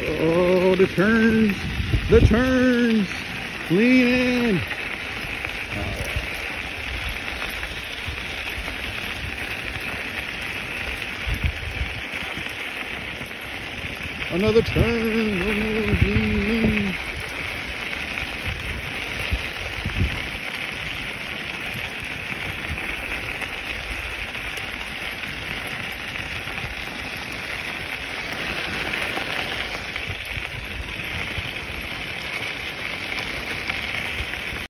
Oh, the turns, the turns, lean in. Another turn,